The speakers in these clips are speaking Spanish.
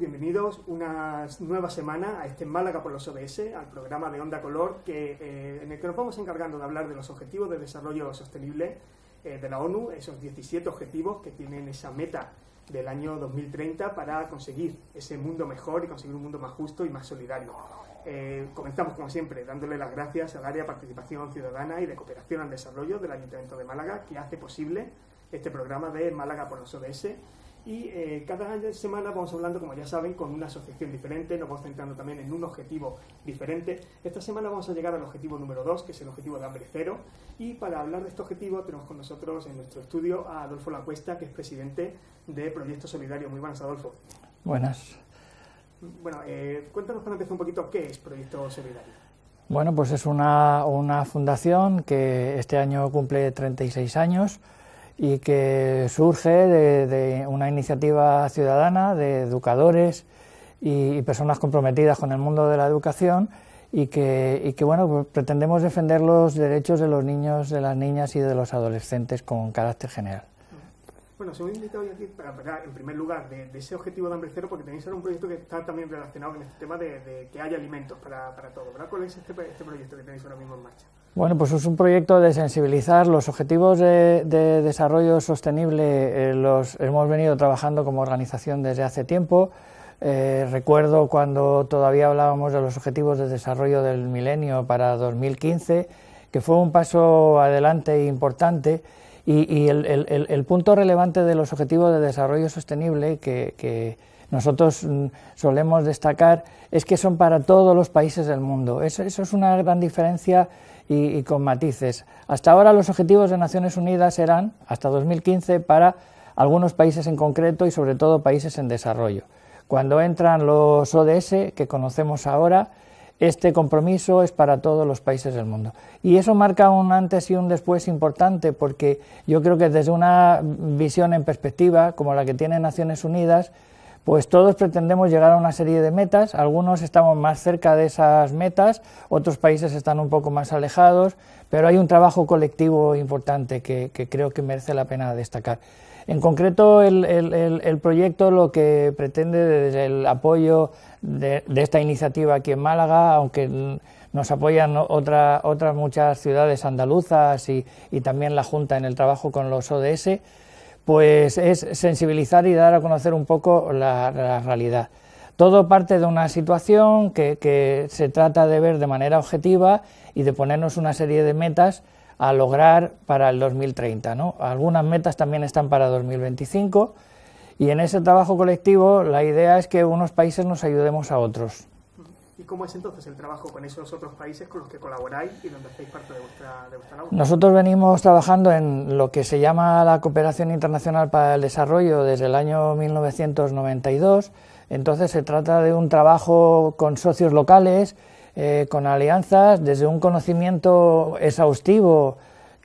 bienvenidos una nueva semana a este Málaga por los ODS, al programa de Onda Color, eh, en el que nos vamos encargando de hablar de los objetivos de desarrollo sostenible eh, de la ONU, esos 17 objetivos que tienen esa meta del año 2030 para conseguir ese mundo mejor y conseguir un mundo más justo y más solidario. Eh, comenzamos, como siempre, dándole las gracias al área de participación ciudadana y de cooperación al desarrollo del Ayuntamiento de Málaga, que hace posible este programa de Málaga por los ODS. Y eh, cada semana vamos hablando, como ya saben, con una asociación diferente, nos vamos centrando también en un objetivo diferente. Esta semana vamos a llegar al objetivo número 2, que es el objetivo de hambre cero. Y para hablar de este objetivo tenemos con nosotros en nuestro estudio a Adolfo Lacuesta, que es presidente de Proyecto Solidario. Muy buenas, Adolfo. Buenas. Bueno, eh, cuéntanos para empezar un poquito qué es Proyecto Solidario. Bueno, pues es una, una fundación que este año cumple 36 años y que surge de, una iniciativa ciudadana de educadores y, personas comprometidas con el mundo de la educación y que, bueno, pues pretendemos defender los derechos de los niños, de las niñas y de los adolescentes con carácter general. Bueno, se me ha invitado hoy aquí para hablar, en primer lugar, de, ese objetivo de hambre cero, porque tenéis ahora un proyecto que está también relacionado con este tema de, que haya alimentos para, para todo, ¿verdad? ¿Cuál es este, este, proyecto que tenéis ahora mismo en marcha? Bueno, pues es un proyecto de sensibilizar los objetivos de, desarrollo sostenible, eh, los hemos venido trabajando como organización desde hace tiempo. Eh, recuerdo cuando todavía hablábamos de los objetivos de desarrollo del milenio para 2015, que fue un paso adelante importante y, el, punto relevante de los objetivos de desarrollo sostenible que, nosotros mm, solemos destacar es que son para todos los países del mundo. Eso, es una gran diferencia y, con matices. Hasta ahora los objetivos de Naciones Unidas eran, hasta 2015, para algunos países en concreto y sobre todo países en desarrollo. Cuando entran los ODS, que conocemos ahora, este compromiso es para todos los países del mundo. Y eso marca un antes y un después importante porque yo creo que desde una visión en perspectiva, como la que tiene Naciones Unidas, pues todos pretendemos llegar a una serie de metas, algunos estamos más cerca de esas metas, otros países están un poco más alejados, pero hay un trabajo colectivo importante que, creo que merece la pena destacar. En concreto, el, proyecto lo que pretende desde el apoyo de, esta iniciativa aquí en Málaga, aunque nos apoyan otras muchas ciudades andaluzas y, también la Junta en el trabajo con los ODS, pues es sensibilizar y dar a conocer un poco la, realidad. Todo parte de una situación que, que se trata de ver de manera objetiva y de ponernos una serie de metas a lograr para el 2030. ¿no? Algunas metas también están para 2025 y en ese trabajo colectivo la idea es que unos países nos ayudemos a otros. ¿Y cómo es entonces el trabajo con esos otros países con los que colaboráis y donde hacéis parte de vuestra, de vuestra labor? Nosotros venimos trabajando en lo que se llama la Cooperación Internacional para el Desarrollo desde el año 1992. Entonces se trata de un trabajo con socios locales eh, con alianzas desde un conocimiento exhaustivo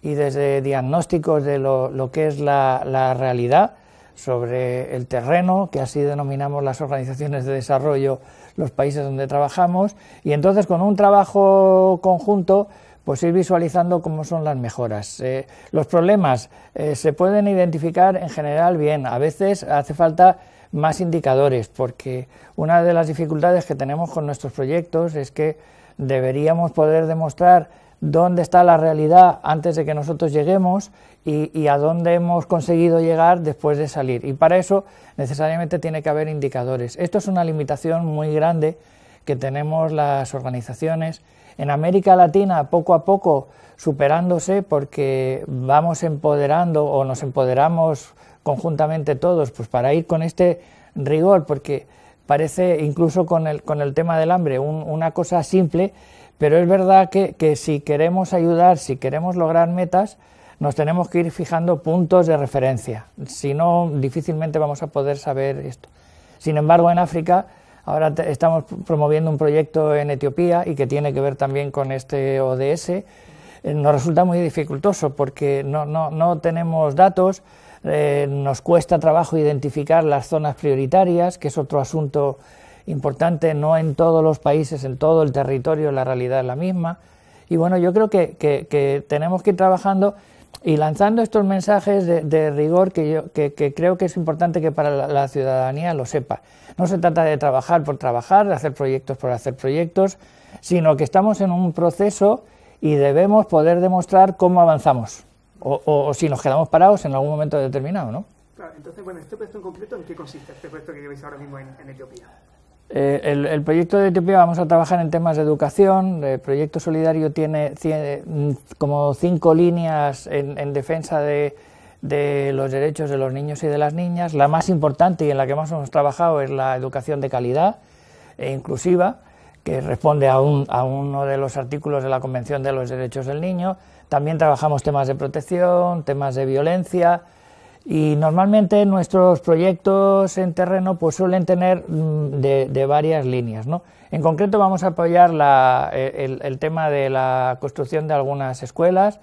y desde diagnósticos de lo, que es la, realidad sobre el terreno, que así denominamos las organizaciones de desarrollo, los países donde trabajamos, y entonces con un trabajo conjunto, pues ir visualizando cómo son las mejoras. Eh, los problemas eh, se pueden identificar en general bien, a veces hace falta más indicadores, porque una de las dificultades que tenemos con nuestros proyectos es que deberíamos poder demostrar dónde está la realidad antes de que nosotros lleguemos y, a dónde hemos conseguido llegar después de salir. Y para eso necesariamente tiene que haber indicadores. Esto es una limitación muy grande que tenemos las organizaciones. En América Latina, poco a poco, superándose porque vamos empoderando o nos empoderamos conjuntamente todos, pues para ir con este rigor, porque parece incluso con el, con el tema del hambre una cosa simple, pero es verdad que, que, si queremos ayudar, si queremos lograr metas, nos tenemos que ir fijando puntos de referencia, si no, difícilmente vamos a poder saber esto. Sin embargo, en África, ahora estamos promoviendo un proyecto en Etiopía y que tiene que ver también con este ODS, eh, nos resulta muy dificultoso porque no, no, no tenemos datos, eh, nos cuesta trabajo identificar las zonas prioritarias, que es otro asunto importante, no en todos los países, en todo el territorio la realidad es la misma. Y bueno, yo creo que, tenemos que ir trabajando y lanzando estos mensajes de, rigor que, yo, que, creo que es importante que para la, ciudadanía lo sepa. No se trata de trabajar por trabajar, de hacer proyectos por hacer proyectos, sino que estamos en un proceso y debemos poder demostrar cómo avanzamos o, si nos quedamos parados en algún momento determinado, ¿no? Claro, entonces, bueno, este proyecto en concreto, ¿en qué consiste este proyecto que lleváis ahora mismo en, Etiopía? Eh, el, proyecto de Etiopía vamos a trabajar en temas de educación. El proyecto solidario tiene, mm, como cinco líneas en, defensa de, los derechos de los niños y de las niñas. La más importante y en la que más hemos trabajado es la educación de calidad e inclusiva, que responde a, a uno de los artículos de la Convención de los Derechos del Niño. También trabajamos temas de protección, temas de violencia y normalmente nuestros proyectos en terreno pues suelen tener mm, de, varias líneas. ¿no? En concreto vamos a apoyar e, el, tema de la construcción de algunas escuelas,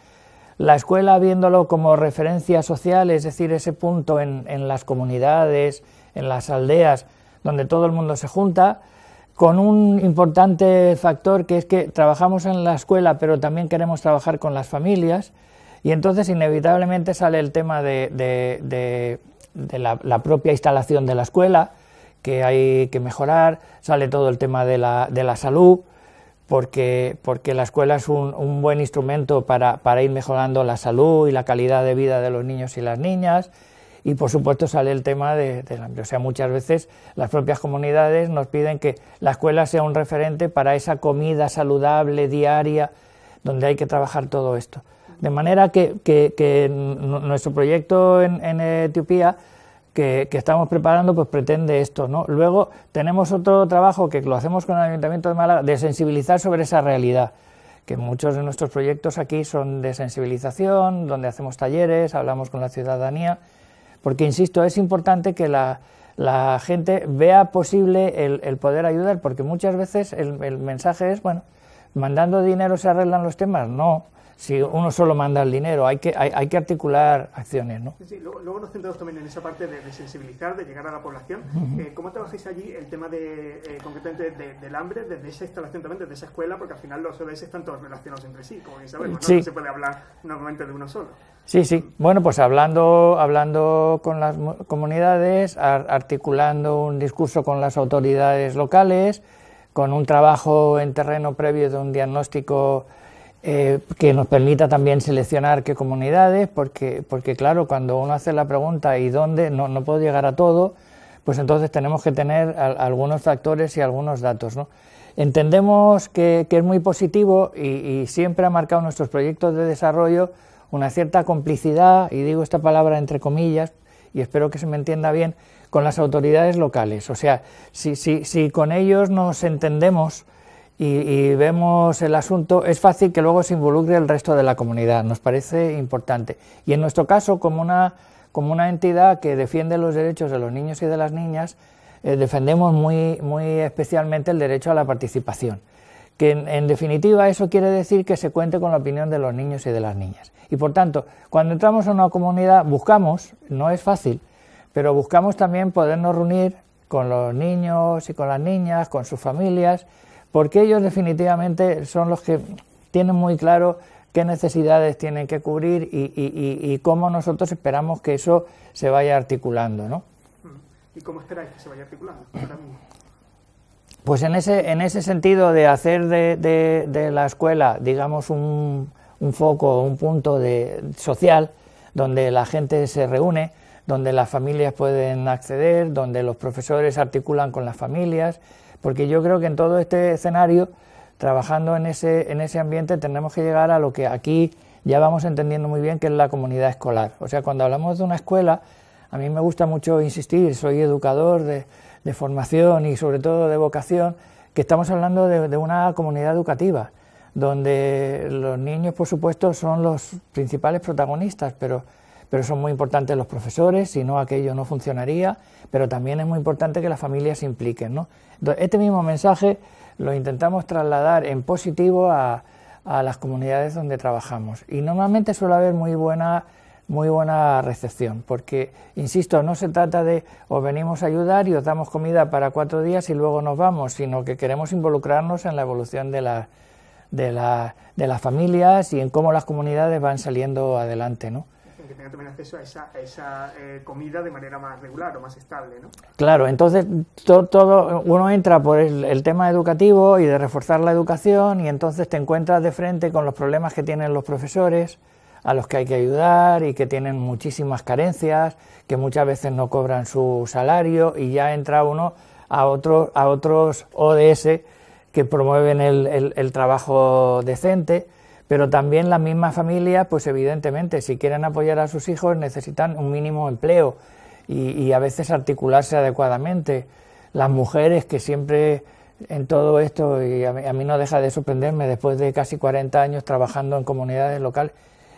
la escuela viéndolo como referencia social, es decir, ese punto en las comunidades, en las aldeas donde todo el mundo se junta, con un importante factor que es que trabajamos en la escuela, pero también queremos trabajar con las familias, y entonces inevitablemente sale el tema de, la, propia instalación de la escuela, que hay que mejorar, sale todo el tema de la, salud, porque, porque, la escuela es un, buen instrumento para, ir mejorando la salud y la calidad de vida de los niños y las niñas, y por supuesto sale el tema de, del hambre. O sea, muchas veces las propias comunidades nos piden que la escuela sea un referente para esa comida saludable diaria, donde hay que trabajar todo esto. De manera que, nuestro proyecto en, Etiopía que, que, estamos preparando pues pretende esto. ¿no? Luego tenemos otro trabajo que lo hacemos con el Ayuntamiento de Málaga de sensibilizar sobre esa realidad que muchos de nuestros proyectos aquí son de sensibilización, donde hacemos talleres, hablamos con la ciudadanía porque, insisto, es importante que la, gente vea posible el, poder ayudar, porque muchas veces el, el mensaje es, bueno, mandando dinero se arreglan los temas. No, si uno solo manda el dinero, hay que, hay, que articular acciones. ¿no? Sí, Luego, nos centramos también en esa parte de, sensibilizar, de llegar a la población. Eh, ¿Cómo trabajáis allí el tema de, eh, concretamente del hambre, desde esa instalación también, desde esa escuela? Porque al final los ODS están todos relacionados entre sí, como bien sabemos, ¿no? se puede hablar normalmente de uno solo. Sí, sí. Bueno, pues hablando, hablando con las comunidades, articulando un discurso con las autoridades locales, con un trabajo en terreno previo de un diagnóstico eh, que nos permita también seleccionar qué comunidades, porque, porque claro, cuando uno hace la pregunta ¿y dónde? No, no puedo llegar a todo, pues entonces tenemos que tener algunos factores y algunos datos. ¿no? Entendemos que, es muy positivo y, siempre ha marcado nuestros proyectos de desarrollo una cierta complicidad, y digo esta palabra entre comillas, y espero que se me entienda bien, con las autoridades locales. O sea, si, si, si con ellos nos entendemos, y, vemos el asunto, es fácil que luego se involucre el resto de la comunidad, nos parece importante. Y en nuestro caso, como una, como una entidad que defiende los derechos de los niños y de las niñas, eh, defendemos muy, muy especialmente el derecho a la participación. Que en, definitiva eso quiere decir que se cuente con la opinión de los niños y de las niñas. Y por tanto, cuando entramos a una comunidad buscamos, no es fácil, pero buscamos también podernos reunir con los niños y con las niñas, con sus familias, porque ellos definitivamente son los que tienen muy claro qué necesidades tienen que cubrir y, cómo nosotros esperamos que eso se vaya articulando. ¿no? ¿Y cómo esperáis que se vaya articulando? Pues en ese, en ese sentido de hacer de, la escuela, digamos, un, un foco, un punto de, social donde la gente se reúne, donde las familias pueden acceder, donde los profesores articulan con las familias, porque yo creo que en todo este escenario, trabajando en ese, en ese ambiente, tenemos que llegar a lo que aquí ya vamos entendiendo muy bien, que es la comunidad escolar. O sea, cuando hablamos de una escuela, a mí me gusta mucho insistir, soy educador de, formación y sobre todo de vocación, que estamos hablando de, una comunidad educativa, donde los niños, por supuesto, son los principales protagonistas, pero, pero son muy importantes los profesores, si no aquello no funcionaría, pero también es muy importante que las familias se impliquen. ¿no? este mismo mensaje lo intentamos trasladar en positivo a, las comunidades donde trabajamos y normalmente suele haber muy buena muy buena recepción, porque, insisto, no se trata de os venimos a ayudar y os damos comida para cuatro días y luego nos vamos, sino que queremos involucrarnos en la evolución de, de, de las familias y en cómo las comunidades van saliendo adelante, ¿no? Que tenga también acceso a esa, esa eh, comida de manera más regular o más estable, ¿no? Claro, entonces todo uno entra por el, tema educativo y de reforzar la educación y entonces te encuentras de frente con los problemas que tienen los profesores, a los que hay que ayudar y que tienen muchísimas carencias, que muchas veces no cobran su salario y ya entra uno a, otro, a otros ODS que promueven el trabajo decente pero también las mismas familias, pues evidentemente, si quieren apoyar a sus hijos necesitan un mínimo empleo y, a veces articularse adecuadamente. Las mujeres que siempre en todo esto, y a mí, no deja de sorprenderme, después de casi 40 años trabajando en comunidades locales,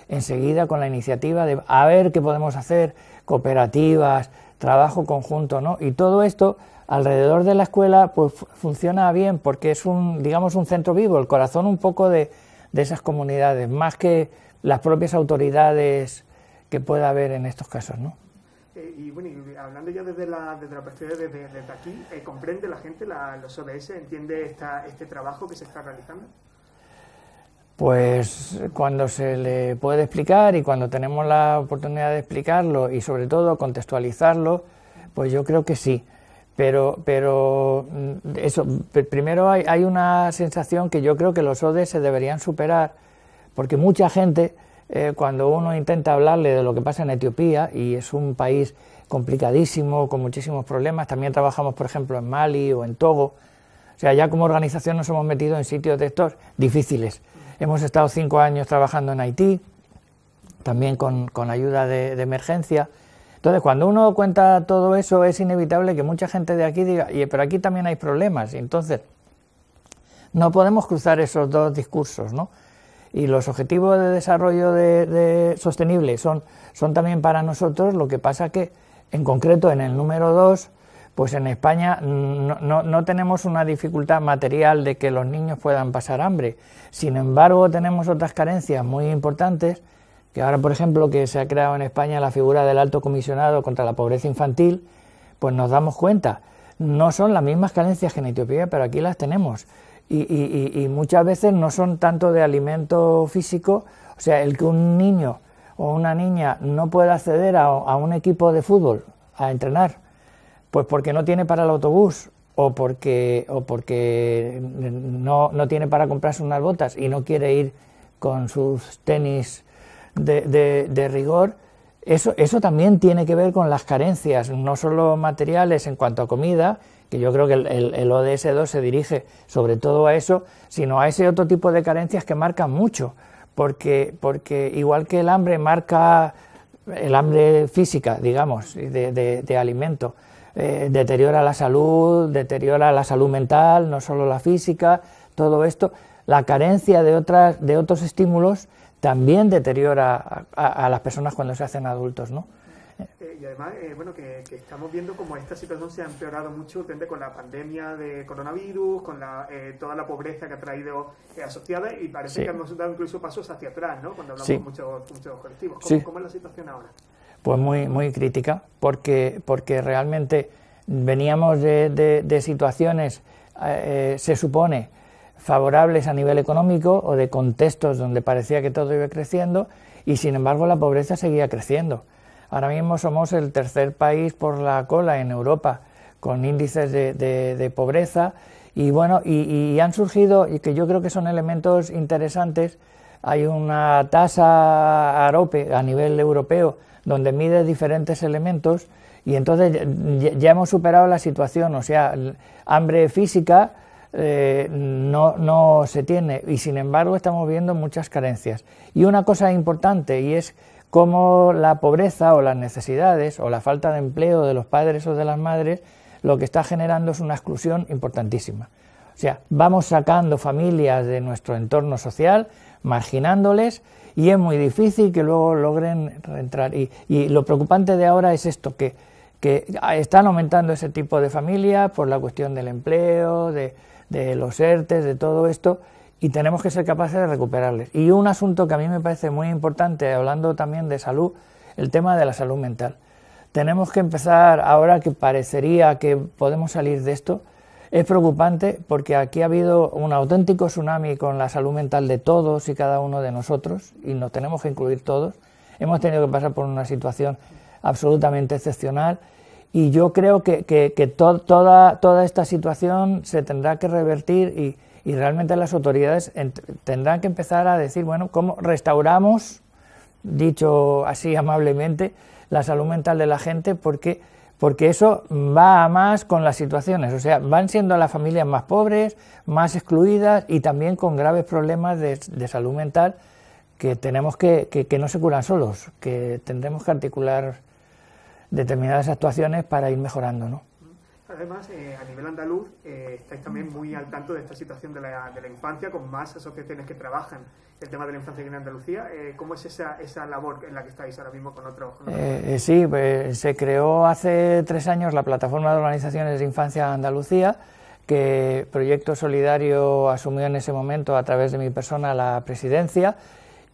enseguida con la iniciativa de a ver qué podemos hacer, cooperativas, trabajo conjunto, ¿no? Y todo esto alrededor de la escuela pues funciona bien porque es un, digamos, un centro vivo, el corazón un poco de, de esas comunidades, más que las propias autoridades que pueda haber en estos casos, ¿no? Eh, y bueno, hablando ya desde la, desde la perspectiva desde, aquí, eh, ¿comprende la gente, los ODS, entiende esta, este trabajo que se está realizando? Pues cuando se le puede explicar y cuando tenemos la oportunidad de explicarlo y sobre todo contextualizarlo, pues yo creo que sí. Pero, pero mm, eso, primero hay, hay, una sensación que yo creo que los ODS se deberían superar, porque mucha gente, eh, cuando uno intenta hablarle de lo que pasa en Etiopía, y es un país complicadísimo, con muchísimos problemas, también trabajamos, por ejemplo, en Mali o en Togo, o sea, ya como organización nos hemos metido en sitios de estos difíciles. Hemos estado cinco años trabajando en Haití, también con, con ayuda de emergencia, entonces, cuando uno cuenta todo eso, es inevitable que mucha gente de aquí diga, pero aquí también hay problemas. Entonces, no podemos cruzar esos dos discursos, ¿no? Y los objetivos de desarrollo de, sostenible son, son también para nosotros, lo que pasa que, en concreto, en el número dos, pues en España no, tenemos una dificultad material de que los niños puedan pasar hambre. Sin embargo, tenemos otras carencias muy importantes que ahora, por ejemplo, que se ha creado en España la figura del alto comisionado contra la pobreza infantil, pues nos damos cuenta, no son las mismas carencias que en Etiopía, pero aquí las tenemos. Y, muchas veces no son tanto de alimento físico, o sea, el que un niño o una niña no pueda acceder a, un equipo de fútbol a entrenar, pues porque no tiene para el autobús o porque, o porque no, no tiene para comprarse unas botas y no quiere ir con sus tenis de, rigor, eso, eso también tiene que ver con las carencias, no solo materiales en cuanto a comida, que yo creo que el, ODS 2 se dirige sobre todo a eso, sino a ese otro tipo de carencias que marcan mucho, porque, porque igual que el hambre marca el hambre física, digamos, de, de, alimento, eh, deteriora la salud, deteriora la salud mental, no solo la física, todo esto, la carencia de, otras, de otros estímulos también deteriora a, las personas cuando se hacen adultos, ¿no? Eh, y además, eh, bueno, que, estamos viendo como esta situación se ha empeorado mucho con la pandemia de coronavirus, con la, eh, toda la pobreza que ha traído asociada y parece que hemos dado incluso pasos hacia atrás, ¿no? Cuando hablamos de muchos, muchos colectivos. ¿Cómo, es la situación ahora? Pues muy, muy crítica, porque, porque realmente veníamos de, de situaciones, se supone, favorables a nivel económico o de contextos donde parecía que todo iba creciendo y sin embargo la pobreza seguía creciendo. Ahora mismo somos el tercer país por la cola en Europa con índices de, pobreza y bueno, y, han surgido, y que yo creo que son elementos interesantes, hay una tasa a nivel europeo donde mide diferentes elementos y entonces ya hemos superado la situación, o sea, hambre física, eh, no, no se tiene y sin embargo estamos viendo muchas carencias. Y una cosa importante y es cómo la pobreza o las necesidades o la falta de empleo de los padres o de las madres lo que está generando es una exclusión importantísima. O sea, vamos sacando familias de nuestro entorno social, marginándoles, y es muy difícil que luego logren reentrar. Y, y lo preocupante de ahora es esto, que, que están aumentando ese tipo de familias por la cuestión del empleo, de, de los ERTES, de todo esto, y tenemos que ser capaces de recuperarles. Y un asunto que a mí me parece muy importante, hablando también de salud, el tema de la salud mental. Tenemos que empezar, ahora que parecería que podemos salir de esto, es preocupante porque aquí ha habido un auténtico tsunami con la salud mental de todos y cada uno de nosotros y nos tenemos que incluir todos. Hemos tenido que pasar por una situación absolutamente excepcional y yo creo que, toda, toda esta situación se tendrá que revertir y, realmente las autoridades tendrán que empezar a decir, bueno, ¿cómo restauramos, dicho así amablemente, la salud mental de la gente? Porque porque eso va a más con las situaciones, o sea, van siendo las familias más pobres, más excluidas y también con graves problemas de, salud mental que tenemos que, que, no se curan solos, que tendremos que articular determinadas actuaciones para ir mejorando, ¿no? Además, eh, a nivel andaluz, eh, estáis también muy al tanto de esta situación de la, de la infancia, con más asociaciones que trabajan el tema de la infancia en Andalucía. Eh, ¿Cómo es esa, esa labor en la que estáis ahora mismo con otros? Eh, sí, pues, se creó hace tres años la plataforma de organizaciones de infancia Andalucía, que Proyecto Solidario asumió en ese momento a través de mi persona la presidencia.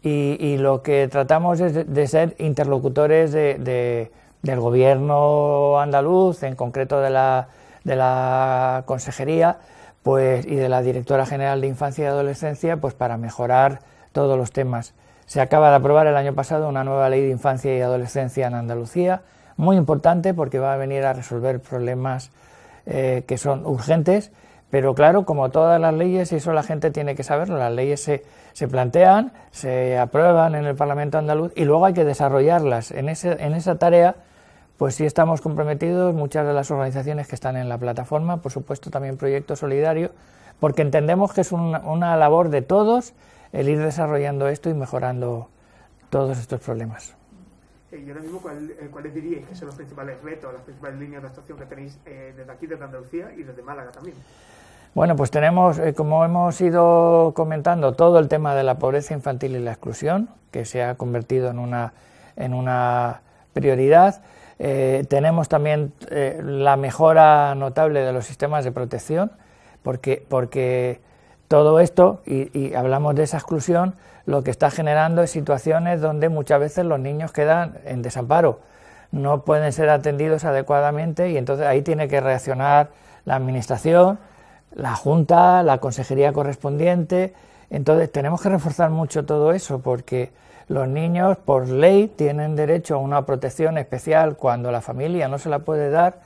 Y, lo que tratamos es de, ser interlocutores de, del gobierno andaluz, en concreto de la, de la consejería, pues, y de la directora general de infancia y adolescencia, pues para mejorar todos los temas. Se acaba de aprobar el año pasado una nueva ley de infancia y adolescencia en Andalucía, muy importante porque va a venir a resolver problemas eh, que son urgentes, pero claro, como todas las leyes, y eso la gente tiene que saberlo, las leyes se, se plantean, se aprueban en el Parlamento andaluz y luego hay que desarrollarlas. En, ese, en esa tarea, pues sí estamos comprometidos, muchas de las organizaciones que están en la plataforma, por supuesto también Proyecto Solidario, porque entendemos que es una labor de todos el ir desarrollando esto y mejorando todos estos problemas. Eh, y ahora mismo, eh, ¿cuáles diríais que son los principales retos, las principales líneas de actuación que tenéis eh, desde aquí, desde Andalucía y desde Málaga también? Bueno, pues tenemos, como hemos ido comentando, todo el tema de la pobreza infantil y la exclusión, que se ha convertido en una, en una prioridad. tenemos también la mejora notable de los sistemas de protección, porque, porque todo esto, y, hablamos de esa exclusión, lo que está generando es situaciones donde muchas veces los niños quedan en desamparo, no pueden ser atendidos adecuadamente y entonces ahí tiene que reaccionar la Administración, la Junta, la Consejería correspondiente. Entonces tenemos que reforzar mucho todo eso porque los niños por ley tienen derecho a una protección especial cuando la familia no se la puede dar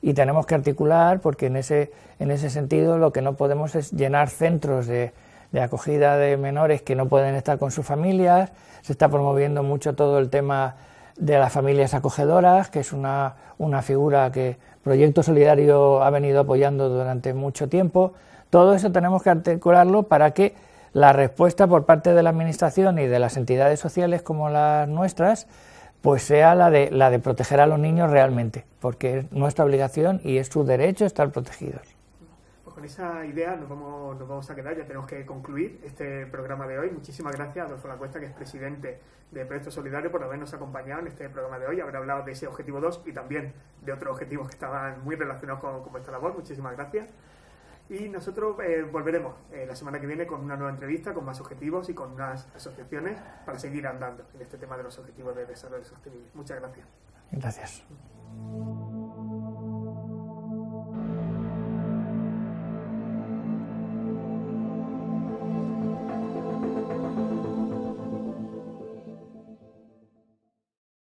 y tenemos que articular porque en ese, en ese sentido lo que no podemos es llenar centros de, de acogida de menores que no pueden estar con sus familias, se está promoviendo mucho todo el tema de las familias acogedoras, que es una, una figura que Proyecto Solidario ha venido apoyando durante mucho tiempo. Todo eso tenemos que articularlo para que la respuesta por parte de la Administración y de las entidades sociales como las nuestras pues sea la de, la de proteger a los niños realmente, porque es nuestra obligación y es su derecho estar protegidos. Pues con esa idea nos vamos, nos vamos a quedar, ya tenemos que concluir este programa de hoy. Muchísimas gracias a Adolfo Lacuesta, que es presidente de Proyecto Solidario, por habernos acompañado en este programa de hoy, haber hablado de ese objetivo 2 y también de otros objetivos que estaban muy relacionados con, con vuestra labor. Muchísimas gracias. Y nosotros eh, volveremos eh, la semana que viene con una nueva entrevista, con más objetivos y con unas asociaciones para seguir andando en este tema de los objetivos de desarrollo sostenible. Muchas gracias. Gracias.